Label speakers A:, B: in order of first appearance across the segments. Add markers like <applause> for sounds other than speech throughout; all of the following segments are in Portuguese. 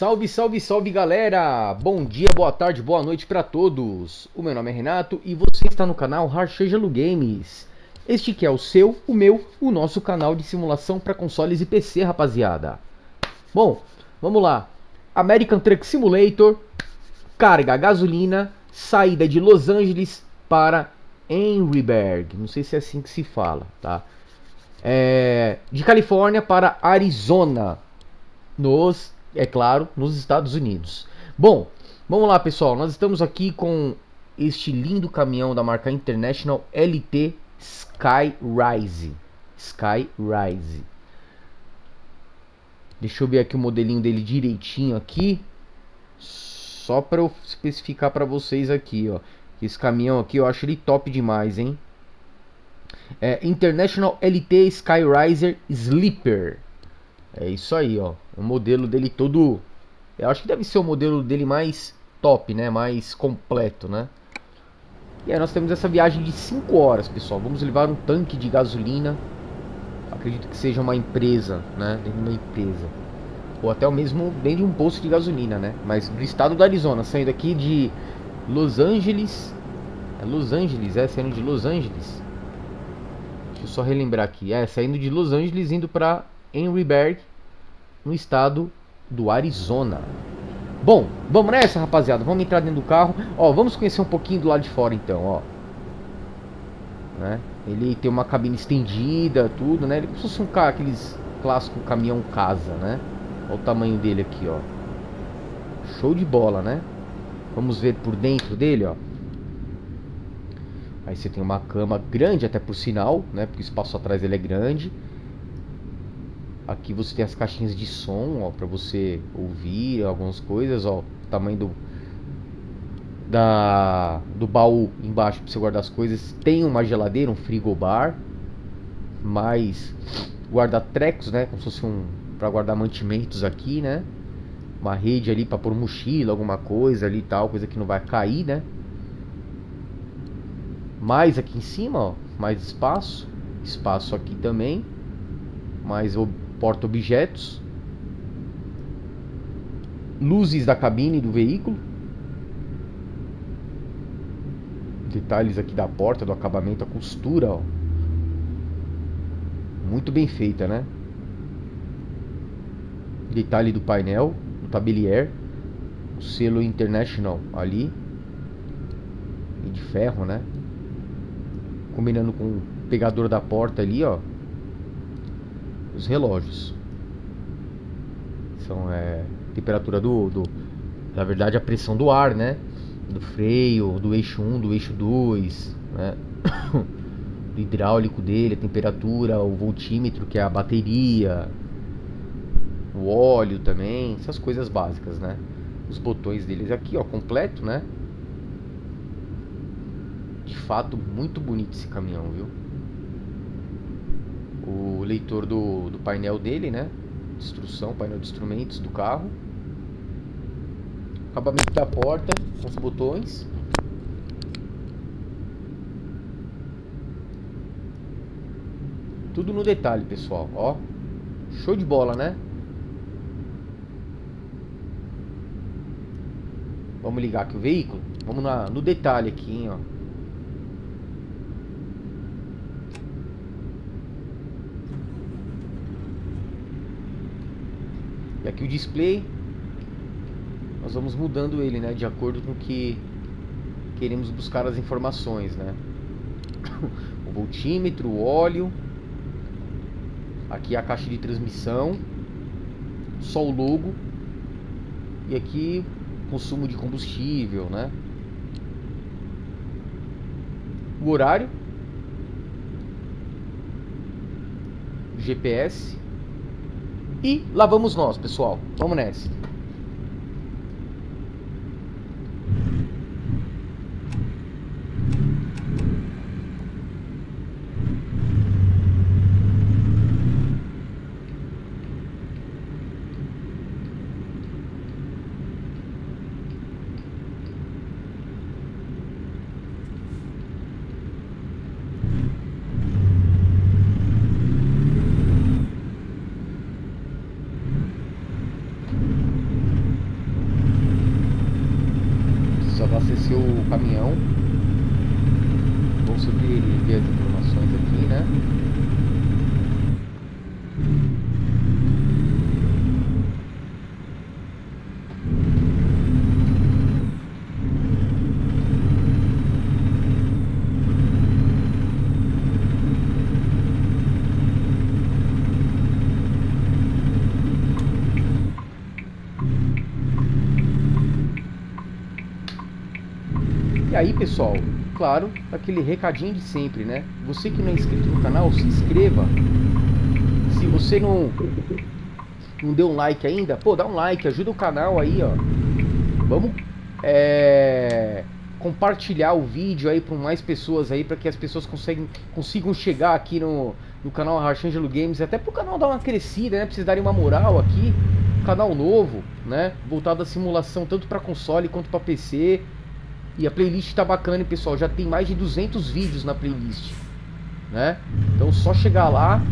A: Salve, salve, salve galera! Bom dia, boa tarde, boa noite para todos. O meu nome é Renato e você está no canal Harshejalo Games. Este que é o seu, o meu, o nosso canal de simulação para consoles e PC, rapaziada. Bom, vamos lá. American Truck Simulator, carga gasolina, saída de Los Angeles para Henryberg. Não sei se é assim que se fala, tá? É, de Califórnia para Arizona, nos é claro, nos Estados Unidos. Bom, vamos lá, pessoal. Nós estamos aqui com este lindo caminhão da marca International LT Skyrise. Skyrise. Deixa eu ver aqui o modelinho dele direitinho aqui. Só para eu especificar para vocês aqui, ó. Esse caminhão aqui eu acho ele top demais, hein? É International LT Skyriser Sleeper. É isso aí, ó. O modelo dele todo. Eu acho que deve ser o modelo dele mais top, né? Mais completo, né? E aí nós temos essa viagem de 5 horas, pessoal. Vamos levar um tanque de gasolina. Acredito que seja uma empresa, né? De uma empresa. Ou até o mesmo dentro de um posto de gasolina, né? Mas do estado do Arizona, saindo aqui de Los Angeles. É Los Angeles, é, saindo de Los Angeles. Deixa eu só relembrar aqui. É, saindo de Los Angeles indo para Henryberg, no estado do Arizona. Bom, vamos nessa, rapaziada. Vamos entrar dentro do carro. Ó, vamos conhecer um pouquinho do lado de fora, então, ó. Né? Ele tem uma cabine estendida, tudo, né? Ele como se fosse um carro, aqueles clássico caminhão casa, né? Olha o tamanho dele aqui, ó. Show de bola, né? Vamos ver por dentro dele, ó. Aí você tem uma cama grande, até por sinal, né? Porque o espaço atrás ele é grande. Aqui você tem as caixinhas de som, ó, para você ouvir algumas coisas, ó, tamanho do da do baú embaixo para você guardar as coisas. Tem uma geladeira, um frigobar, mais guarda-trecos, né, como se fosse um para guardar mantimentos aqui, né? Uma rede ali para pôr mochila, alguma coisa ali tal, coisa que não vai cair, né? Mais aqui em cima, ó, mais espaço, espaço aqui também, mais porta-objetos, luzes da cabine do veículo, detalhes aqui da porta, do acabamento, a costura, ó. muito bem feita, né? Detalhe do painel, do tabelier, o selo International ali, e de ferro, né? Combinando com o pegador da porta ali, ó os relógios. São é, temperatura do, do, na verdade a pressão do ar, né? Do freio, do eixo 1, do eixo 2, né? <coughs> do hidráulico dele, a temperatura, o voltímetro que é a bateria, o óleo também, essas coisas básicas, né? Os botões deles aqui, ó, completo, né? De fato, muito bonito esse caminhão, viu? O leitor do, do painel dele, né? Instrução, painel de instrumentos do carro. Acabamento da porta com os botões. Tudo no detalhe, pessoal, ó. Show de bola, né? Vamos ligar aqui o veículo? Vamos na, no detalhe aqui, hein, ó. E aqui o display, nós vamos mudando ele, né, de acordo com que queremos buscar as informações, né? <coughs> O voltímetro, o óleo, aqui a caixa de transmissão, só o logo e aqui consumo de combustível, né? O horário, GPS e lá vamos nós, pessoal. Vamos nessa. Aí, pessoal, claro, aquele recadinho de sempre, né? Você que não é inscrito no canal, se inscreva. Se você não não deu um like ainda, pô, dá um like, ajuda o canal aí, ó. Vamos é, compartilhar o vídeo aí para mais pessoas aí, para que as pessoas conseguem, consigam chegar aqui no, no canal Archangelo Games, até pro canal dar uma crescida, né? Pra vocês darem uma moral aqui. Canal novo, né? Voltado à simulação tanto para console quanto para PC. E a playlist tá bacana, pessoal. Já tem mais de 200 vídeos na playlist, né? Então só chegar lá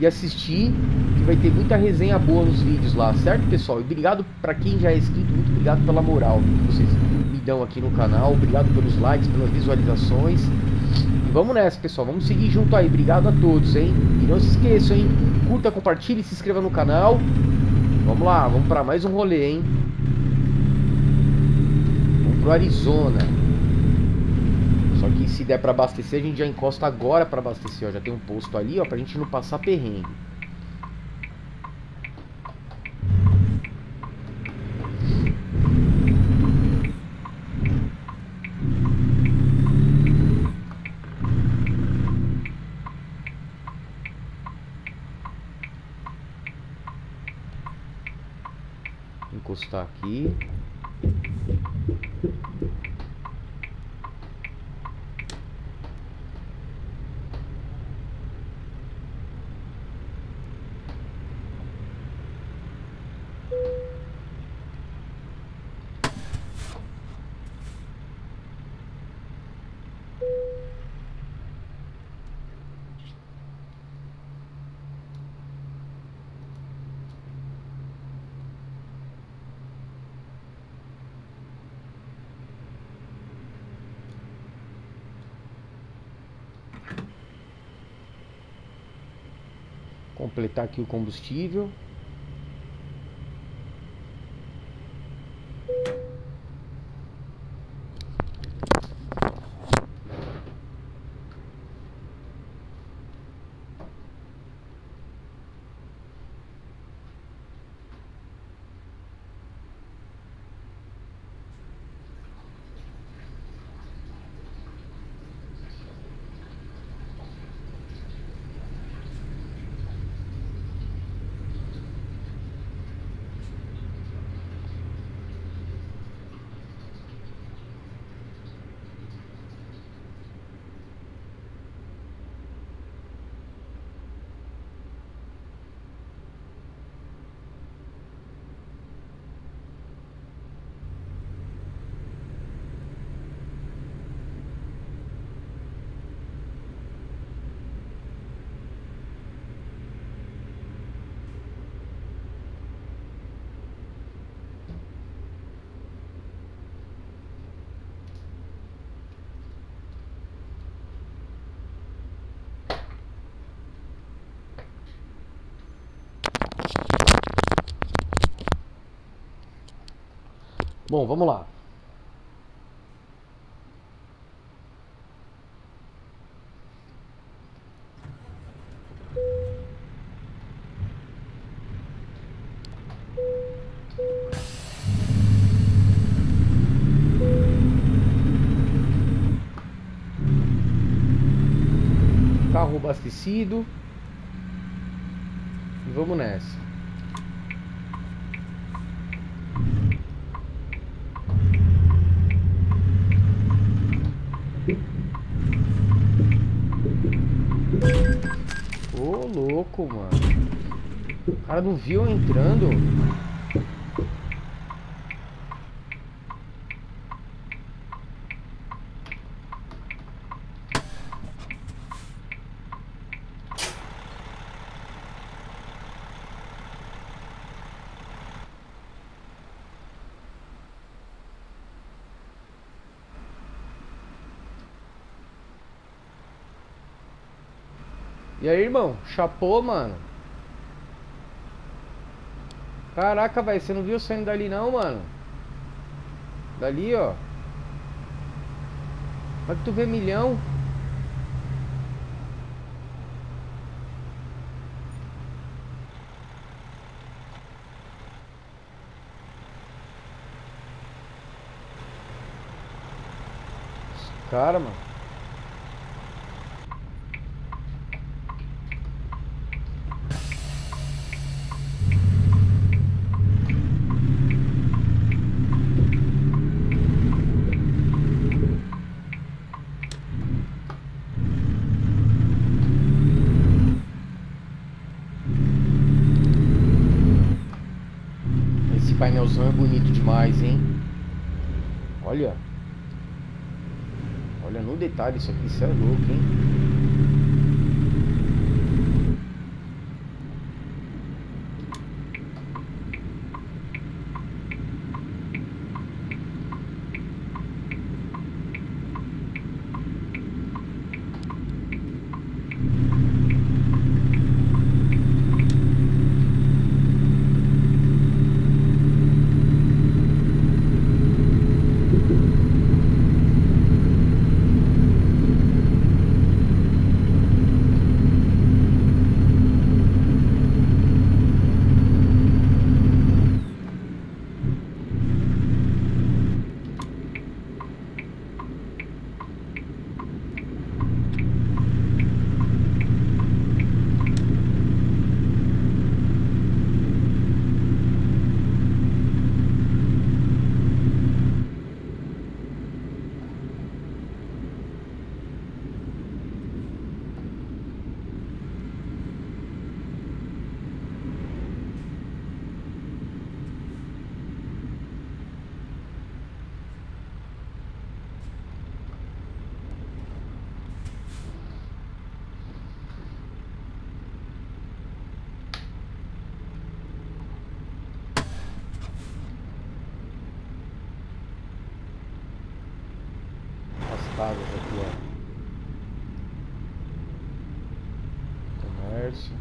A: e assistir que vai ter muita resenha boa nos vídeos lá, certo, pessoal? E obrigado para quem já é inscrito, muito obrigado pela moral que vocês me dão aqui no canal. Obrigado pelos likes, pelas visualizações. E vamos nessa, pessoal. Vamos seguir junto aí. Obrigado a todos, hein? E não se esqueçam, hein? Curta, compartilhe, se inscreva no canal. Vamos lá, vamos para mais um rolê, hein? Pro Arizona. Só que se der para abastecer, a gente já encosta agora para abastecer, ó. Já tem um posto ali, ó, pra gente não passar perrengue. Encostar aqui. Aqui o combustível. Bom, vamos lá. Carro abastecido. E vamos nessa. Ô louco, mano. O cara não viu entrando. Aí, irmão? Chapou, mano? Caraca, velho, você não viu saindo dali não, mano? Dali, ó. É que tu vê milhão? Cara, mano. Painelzão é bonito demais, hein? Olha. Olha no detalhe isso aqui, isso é louco, hein? Casas aqui, ó. Comércio.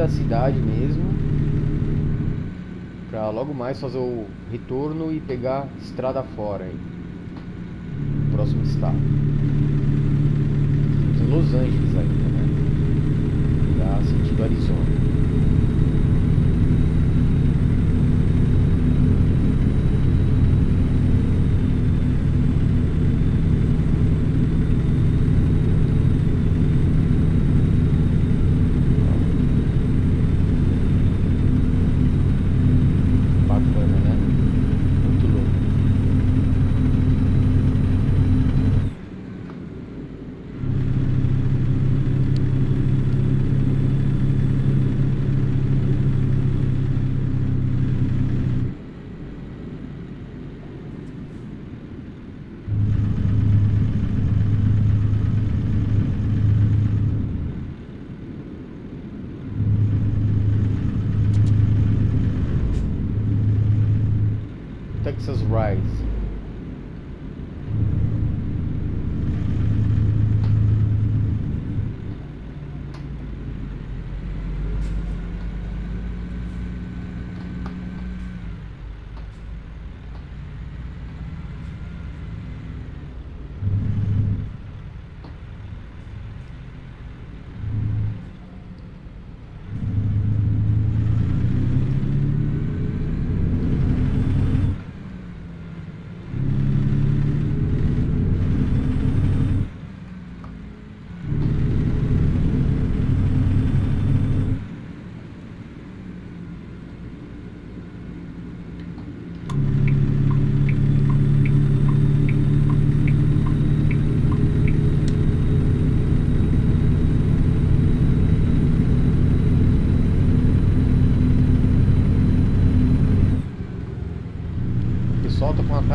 A: Da cidade mesmo. Pra logo mais fazer o retorno e pegar estrada fora aí. Próximo estado. Em Los Angeles ainda, né? Já sentido Arizona.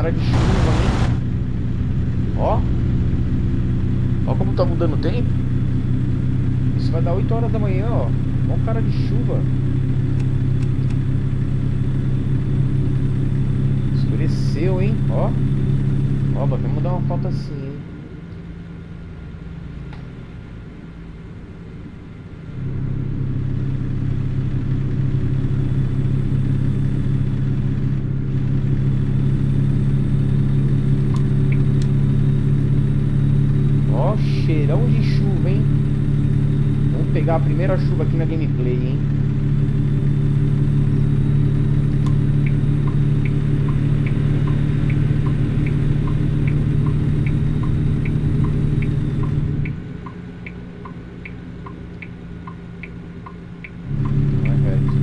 A: Cara de chuva, hein? Ó. Ó como tá mudando o tempo. Isso vai dar 8 horas da manhã, ó. Ó cara de chuva. Escureceu, hein? Ó. Ó, vai mudar uma foto assim, hein? Ó, cheirão de chuva, hein? Vamos pegar a primeira chuva aqui na gameplay, hein? Não é reto.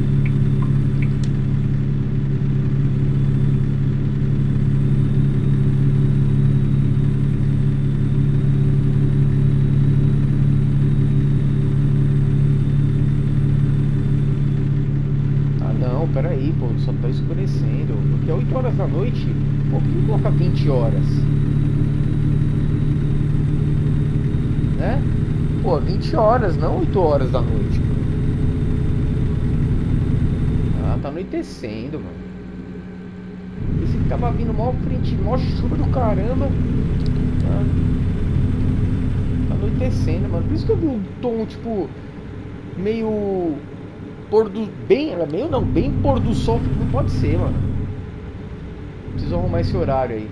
A: Ah não, peraí, pô, só tá escurecendo. Porque é 8 horas da noite, por que colocar 20 horas? Né? Pô, 20 horas, não 8 horas da noite. Ah, tá anoitecendo, mano. Esse que tava vindo mó frente, mó chuva do caramba. Ah. Tá anoitecendo, mano. Por isso que eu vi um tom, tipo, meio pôr do bem, meio não, bem pôr do sol, não pode ser, mano. Preciso arrumar esse horário aí.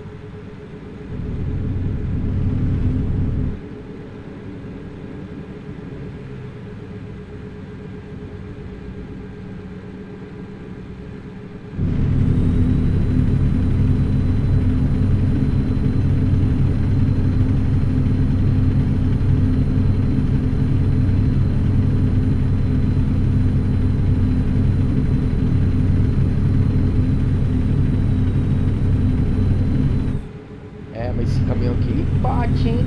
A: É, mas esse caminhão aqui ele bate, hein?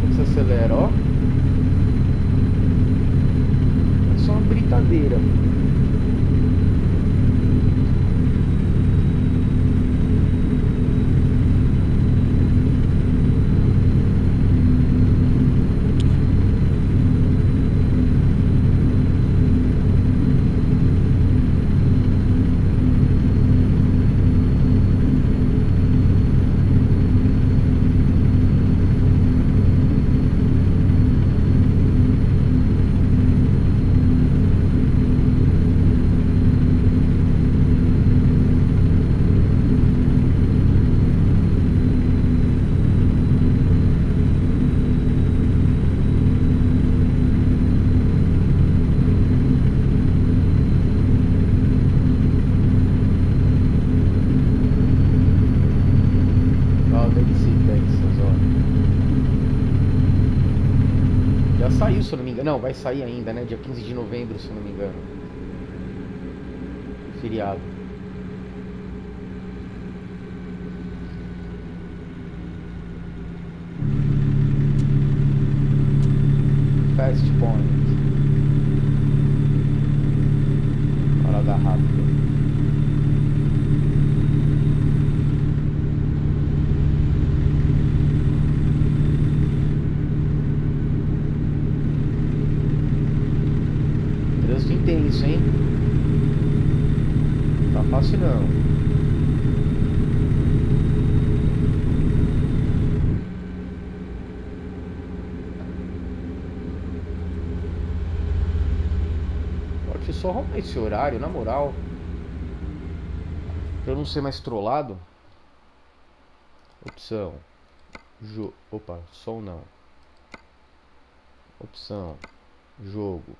A: Quando você acelera, ó. É só uma britadeira. Ó, o DLC Texas, ó. Já saiu, se eu não vai sair ainda, né? Dia 15 de novembro, se não me engano. Feriado. Fast Point. Parada rápida. Trânsito intenso, hein? Tá fácil não. Só arrumar esse horário, na moral. Pra eu não ser mais trollado. Opção. Jo Opa, som não. Opção. Jogo.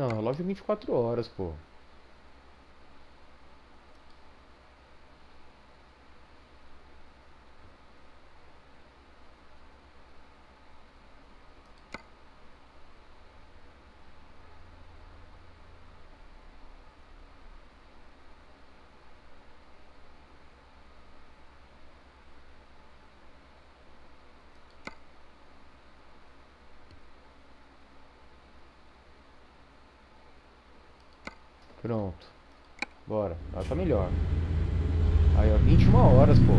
A: Não, relógio 24 horas, pô. Melhor. Aí, ó. 21 horas, pô.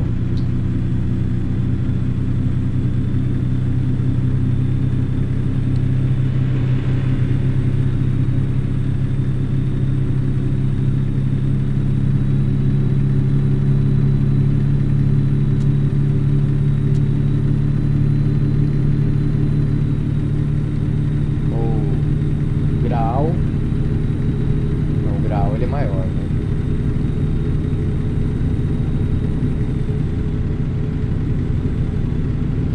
A: O grau. Não, o grau ele é maior, né?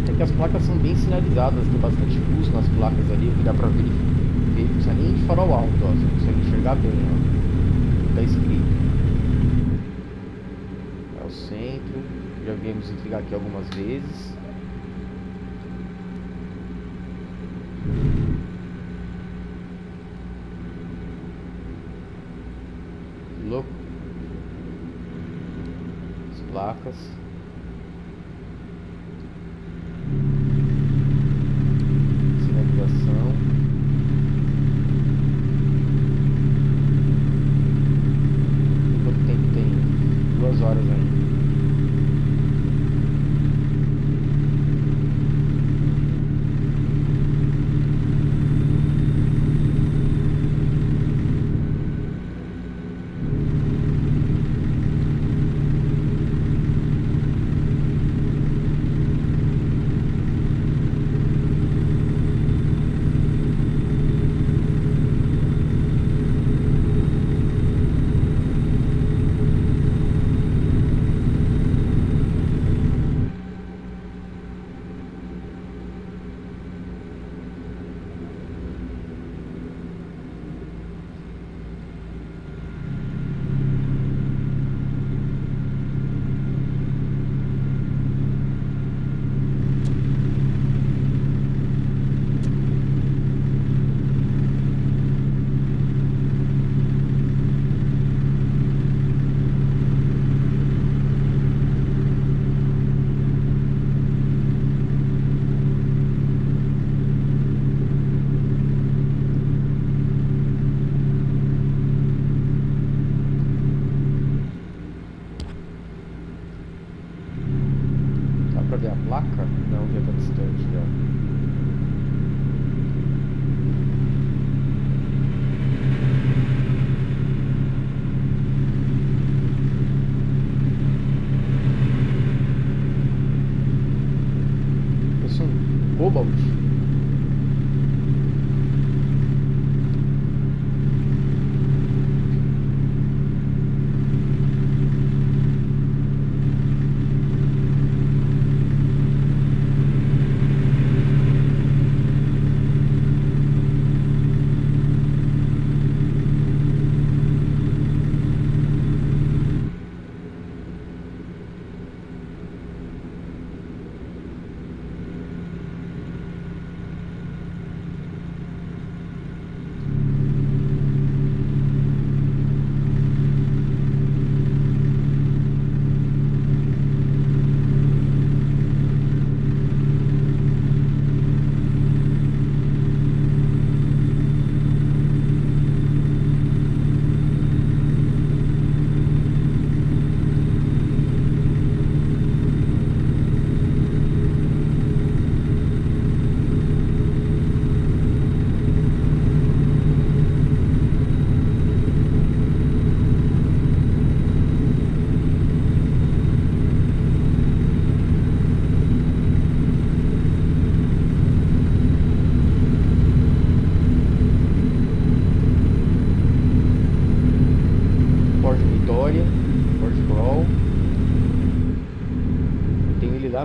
A: É que as placas são bem sinalizadas, tem placas ali, que dá pra ver, ver não precisa nem de farol alto, ó, você consegue enxergar bem, ó. Tá escrito. É o centro, já viemos desligar aqui algumas vezes. Louco. As placas. Sinalização. Quanto tempo tem? Duas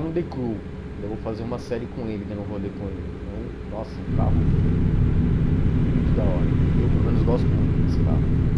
A: no The Crew. Eu vou fazer uma série com ele, dando um rolê com ele. Então, nossa, um carro muito da hora. Eu pelo menos gosto muito desse carro.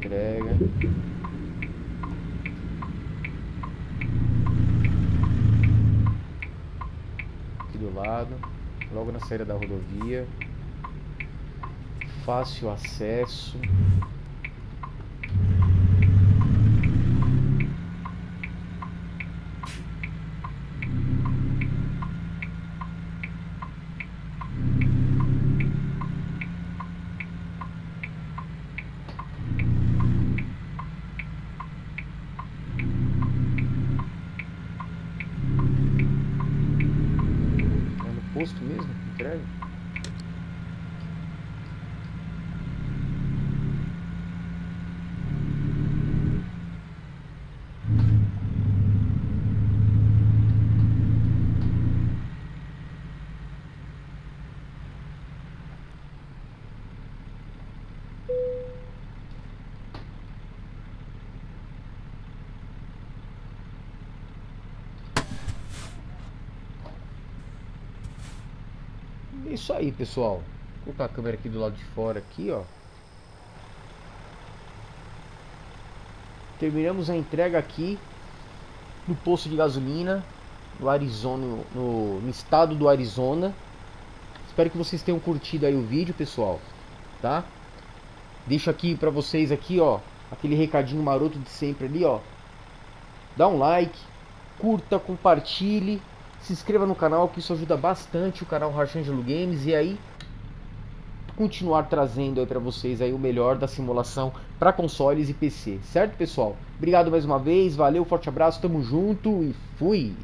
A: Entrega. Aqui do lado, logo na saída da rodovia. Fácil acesso. posto mesmo? Entrega? É isso aí, pessoal. Vou colocar a câmera aqui do lado de fora aqui, ó. Terminamos a entrega aqui no posto de gasolina no Arizona, no, no estado do Arizona. Espero que vocês tenham curtido aí o vídeo, pessoal, tá? Deixo aqui para vocês aqui, ó, aquele recadinho maroto de sempre ali, ó. Dá um like, curta, compartilhe se inscreva no canal que isso ajuda bastante o canal Archangelo Games e aí continuar trazendo aí para vocês aí o melhor da simulação para consoles e PC, certo pessoal? Obrigado mais uma vez, valeu, forte abraço, tamo junto e fui!